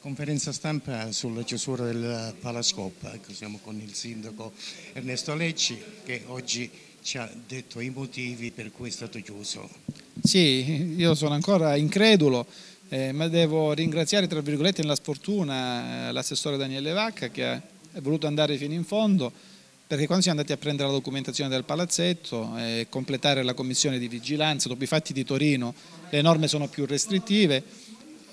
Conferenza stampa sulla chiusura del Palascopa, ecco, siamo con il sindaco Ernesto Lecci che oggi ci ha detto i motivi per cui è stato chiuso. Sì, io sono ancora incredulo, eh, ma devo ringraziare tra virgolette nella sfortuna eh, l'assessore Daniele Vacca che ha voluto andare fino in fondo perché quando siamo andati a prendere la documentazione del palazzetto e completare la commissione di vigilanza, dopo i fatti di Torino le norme sono più restrittive,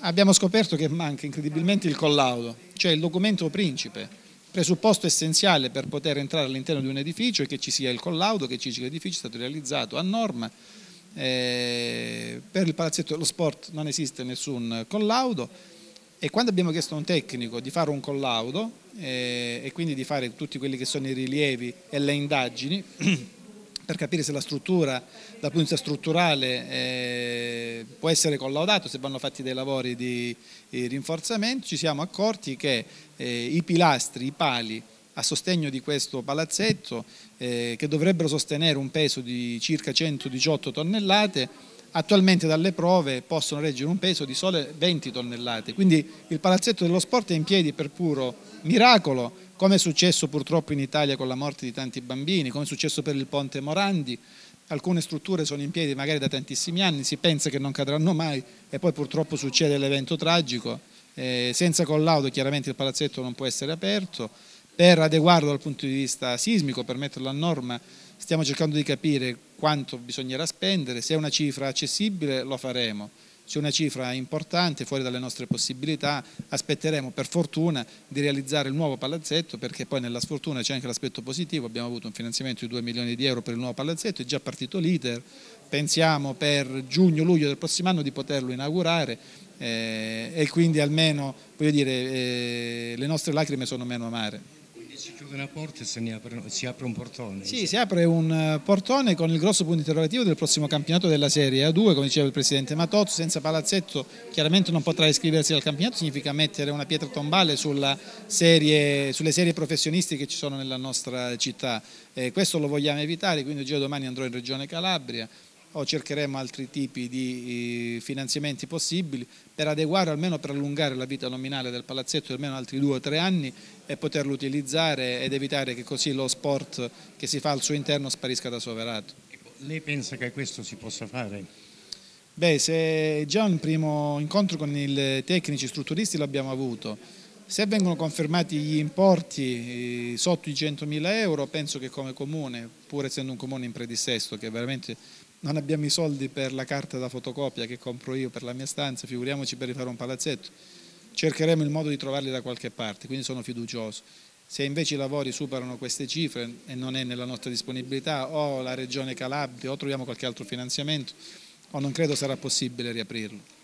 abbiamo scoperto che manca incredibilmente il collaudo, cioè il documento principe, presupposto essenziale per poter entrare all'interno di un edificio è che ci sia il collaudo, che ci sia l'edificio è stato realizzato a norma. Eh, per il palazzetto dello sport non esiste nessun collaudo e quando abbiamo chiesto a un tecnico di fare un collaudo eh, e quindi di fare tutti quelli che sono i rilievi e le indagini per capire se la struttura dal punto di vista strutturale eh, può essere collaudato, se vanno fatti dei lavori di, di rinforzamento, ci siamo accorti che eh, i pilastri, i pali a sostegno di questo palazzetto eh, che dovrebbero sostenere un peso di circa 118 tonnellate attualmente dalle prove possono reggere un peso di sole 20 tonnellate. Quindi il palazzetto dello sport è in piedi per puro miracolo come è successo purtroppo in Italia con la morte di tanti bambini, come è successo per il ponte Morandi, alcune strutture sono in piedi magari da tantissimi anni, si pensa che non cadranno mai e poi purtroppo succede l'evento tragico, eh, senza collaudo chiaramente il palazzetto non può essere aperto, per adeguarlo dal punto di vista sismico, per metterlo a norma, stiamo cercando di capire quanto bisognerà spendere, se è una cifra accessibile lo faremo. C'è una cifra importante fuori dalle nostre possibilità, aspetteremo per fortuna di realizzare il nuovo palazzetto perché poi nella sfortuna c'è anche l'aspetto positivo, abbiamo avuto un finanziamento di 2 milioni di euro per il nuovo palazzetto, è già partito l'iter, pensiamo per giugno-luglio del prossimo anno di poterlo inaugurare eh, e quindi almeno dire, eh, le nostre lacrime sono meno amare chiude una porta e si apre, si apre un portone. Sì, si apre un eh, portone con il grosso punto interrogativo del prossimo campionato della Serie A2, come diceva il Presidente Matozzo, senza palazzetto chiaramente non potrà iscriversi al campionato, significa mettere una pietra tombale serie, sulle serie professionistiche che ci sono nella nostra città. Eh, questo lo vogliamo evitare, quindi già domani andrò in Regione Calabria, o cercheremo altri tipi di finanziamenti possibili per adeguare, almeno per allungare la vita nominale del palazzetto almeno altri due o tre anni e poterlo utilizzare ed evitare che così lo sport che si fa al suo interno sparisca da soverato. Lei pensa che questo si possa fare? Beh, se già un primo incontro con i tecnici strutturisti l'abbiamo avuto, se vengono confermati gli importi eh, sotto i 100.000 euro, penso che come comune, pur essendo un comune in predissesto, che veramente non abbiamo i soldi per la carta da fotocopia che compro io per la mia stanza, figuriamoci per rifare un palazzetto, cercheremo il modo di trovarli da qualche parte, quindi sono fiducioso. Se invece i lavori superano queste cifre e non è nella nostra disponibilità o la Regione Calabria o troviamo qualche altro finanziamento o non credo sarà possibile riaprirlo.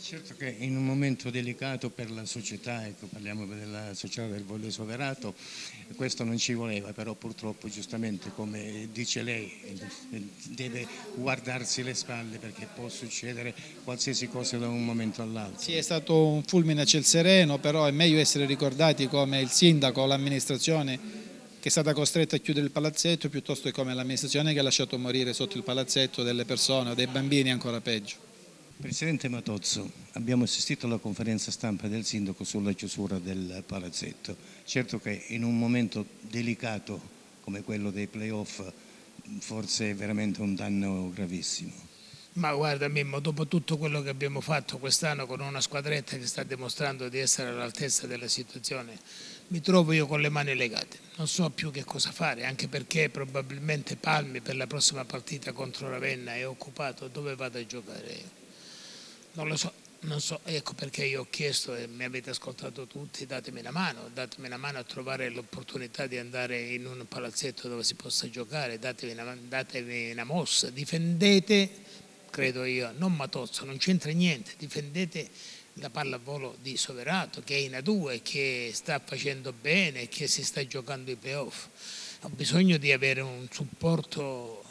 Certo che in un momento delicato per la società, ecco, parliamo della società del voglio soverato, questo non ci voleva, però purtroppo giustamente come dice lei deve guardarsi le spalle perché può succedere qualsiasi cosa da un momento all'altro. Sì, è stato un fulmine a ciel sereno, però è meglio essere ricordati come il sindaco l'amministrazione che è stata costretta a chiudere il palazzetto piuttosto che come l'amministrazione che ha lasciato morire sotto il palazzetto delle persone o dei bambini ancora peggio. Presidente Matozzo, abbiamo assistito alla conferenza stampa del Sindaco sulla chiusura del palazzetto. Certo che in un momento delicato come quello dei playoff forse è veramente un danno gravissimo. Ma guarda Mimmo, dopo tutto quello che abbiamo fatto quest'anno con una squadretta che sta dimostrando di essere all'altezza della situazione, mi trovo io con le mani legate. Non so più che cosa fare, anche perché probabilmente Palmi per la prossima partita contro Ravenna è occupato. Dove vado a giocare io? Non lo so, non so, ecco perché io ho chiesto e mi avete ascoltato tutti, datemi una mano, datemi una mano a trovare l'opportunità di andare in un palazzetto dove si possa giocare, datemi una, datemi una mossa, difendete, credo io, non Matozzo, non c'entra niente, difendete la pallavolo di Soverato che è in A2, che sta facendo bene, che si sta giocando i playoff. Ho bisogno di avere un supporto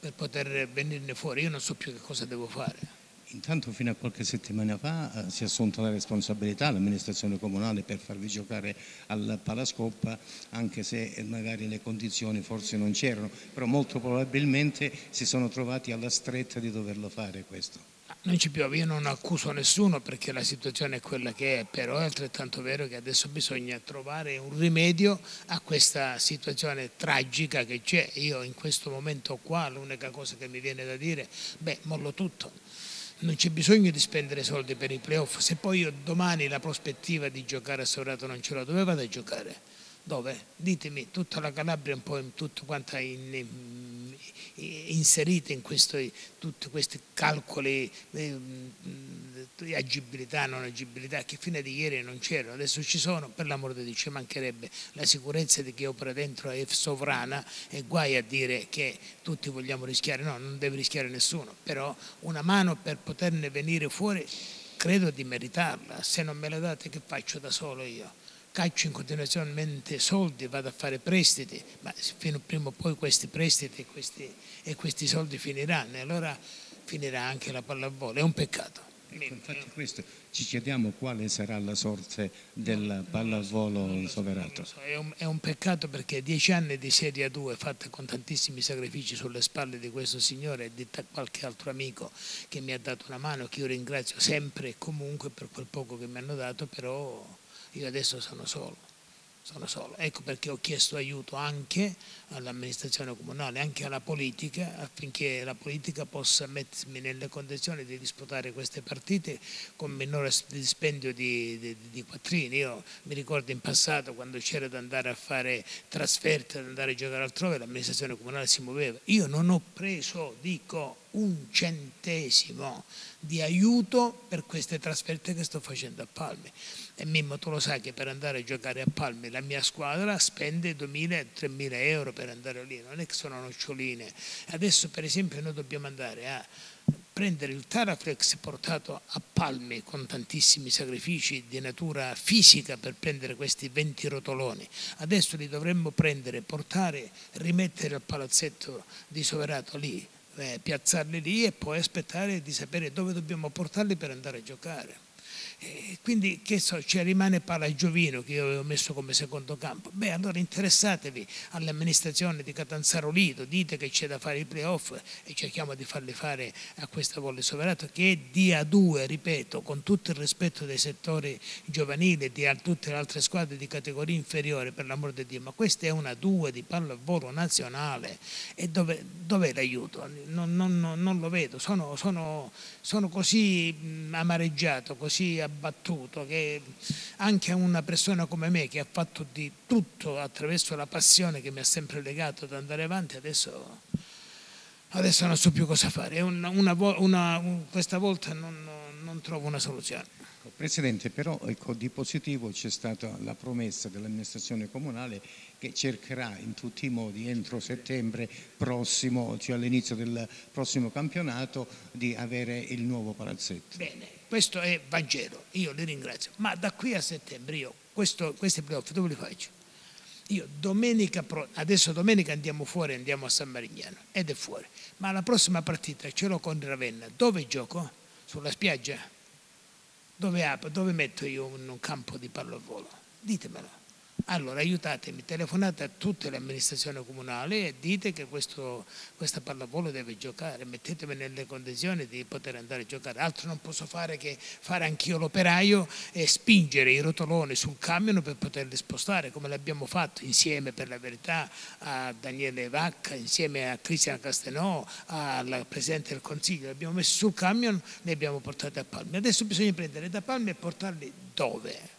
per poter venirne fuori, io non so più che cosa devo fare. Intanto fino a qualche settimana fa eh, si è assunta la responsabilità l'amministrazione comunale per farvi giocare al Palascoppa anche se magari le condizioni forse non c'erano, però molto probabilmente si sono trovati alla stretta di doverlo fare questo. Non ci piove, io non accuso nessuno perché la situazione è quella che è, però è altrettanto vero che adesso bisogna trovare un rimedio a questa situazione tragica che c'è. Io in questo momento qua l'unica cosa che mi viene da dire, beh, mollo tutto. Non c'è bisogno di spendere soldi per i playoff, se poi io domani la prospettiva di giocare a Sorato non ce l'ho, dove vado a giocare? Dove? Ditemi, tutta la Calabria un po' in tutto quanto in, in, inserita in questo, tutti questi calcoli eh, di agibilità, non agibilità, che fino a ieri non c'erano, adesso ci sono, per l'amore di Dio ci mancherebbe la sicurezza di chi opera dentro è sovrana e guai a dire che tutti vogliamo rischiare, no, non deve rischiare nessuno, però una mano per poterne venire fuori credo di meritarla, se non me la date che faccio da solo io? Caccio in continuazione soldi, vado a fare prestiti, ma fino prima o poi questi prestiti e questi, e questi soldi finiranno e allora finirà anche la pallavolo, è un peccato. Ecco, infatti questo ci chiediamo quale sarà la sorte del pallavolo soverato. So, è, un, è, un, peccato perché dieci anni di Serie 2 fatta con tantissimi sacrifici sulle spalle di questo signore e di qualche altro amico che mi ha dato una mano, che io ringrazio sempre e comunque per quel poco che mi hanno dato, però io adesso sono solo, sono solo. Ecco perché ho chiesto aiuto anche all'amministrazione comunale, anche alla politica, affinché la politica possa mettermi nelle condizioni di disputare queste partite con minore dispendio di, di, di quattrini. Io mi ricordo in passato quando c'era da andare a fare trasferte, da andare a giocare altrove, l'amministrazione comunale si muoveva. Io non ho preso, dico, un centesimo di aiuto per queste trasferte che sto facendo a Palme. E Mimmo, tu lo sai che per andare a giocare a Palme la mia squadra spende 2.000-3.000 euro per andare lì, non è che sono noccioline. Adesso per esempio noi dobbiamo andare a prendere il Taraflex portato a Palme con tantissimi sacrifici di natura fisica per prendere questi 20 rotoloni. Adesso li dovremmo prendere, portare, rimettere al palazzetto di Soverato lì, eh, piazzarli lì e poi aspettare di sapere dove dobbiamo portarli per andare a giocare. E quindi che so, cioè rimane Palagiovino che io avevo messo come secondo campo. Beh, allora interessatevi all'amministrazione di Catanzaro Lido, dite che c'è da fare i playoff e cerchiamo di farli fare a questa Volle Soverato che è di A2, ripeto, con tutto il rispetto dei settori giovanili e di tutte le altre squadre di categoria inferiore, per l'amor di Dio, ma questa è una A2 di pallavolo nazionale e dove, dov'è l'aiuto? Non, non, non, lo vedo, sono, sono, sono così amareggiato, così abbattuto, che anche una persona come me che ha fatto di tutto attraverso la passione che mi ha sempre legato ad andare avanti, adesso, adesso non so più cosa fare. Una, una, una, questa volta non, non trovo una soluzione. Presidente, però ecco, di positivo c'è stata la promessa dell'amministrazione comunale che cercherà in tutti i modi entro settembre prossimo, cioè all'inizio del prossimo campionato, di avere il nuovo palazzetto. Bene, questo è Vangelo, io li ringrazio, ma da qui a settembre io questo, questi playoff dove li faccio? Io domenica, adesso domenica andiamo fuori, andiamo a San Marignano ed è fuori, ma la prossima partita ce l'ho con Ravenna, dove gioco? Sulla spiaggia? Dove? Dove metto io un campo di pallavolo? Ditemelo. Allora aiutatemi, telefonate a tutte le amministrazioni comunali e dite che questo, questa pallavolo deve giocare, mettetemi nelle condizioni di poter andare a giocare. Altro non posso fare che fare anch'io l'operaio e spingere i rotoloni sul camion per poterli spostare, come l'abbiamo fatto insieme per la verità a Daniele Vacca, insieme a Cristian Castenò, alla Presidente del Consiglio. Li abbiamo messi sul camion, li abbiamo portati a Palme. Adesso bisogna prendere da Palme e portarli dove?